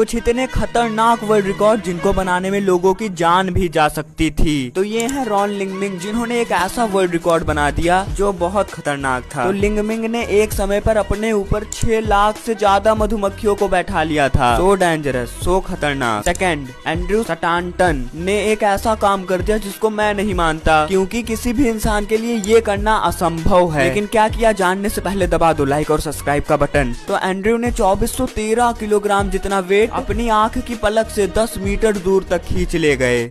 कुछ इतने खतरनाक वर्ल्ड रिकॉर्ड जिनको बनाने में लोगों की जान भी जा सकती थी। तो ये है रॉन लिंगमिंग, जिन्होंने एक ऐसा वर्ल्ड रिकॉर्ड बना दिया जो बहुत खतरनाक था। तो लिंगमिंग ने एक समय पर अपने ऊपर छह लाख से ज़्यादा मधुमक्खियों को बैठा लिया था। सो डेंजरस सो खतरनाक। सेकेंड एंड्रू सटानटन ने एक ऐसा काम कर दिया जिसको मैं नहीं मानता, क्योंकि किसी भी इंसान के लिए ये करना असंभव है। लेकिन क्या किया जानने से पहले दबा दो लाइक और सब्सक्राइब का बटन तो एंड्रयू ने 2413 किलोग्राम जितना वेट अपनी आँख की पलक से 10 मीटर दूर तक खींच ले गए।